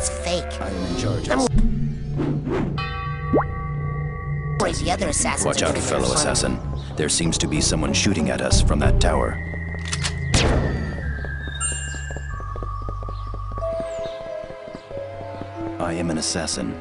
I am in charge. I'm Where's the other assassin? Watch out, fellow assassin. There seems to be someone shooting at us from that tower. I am an assassin.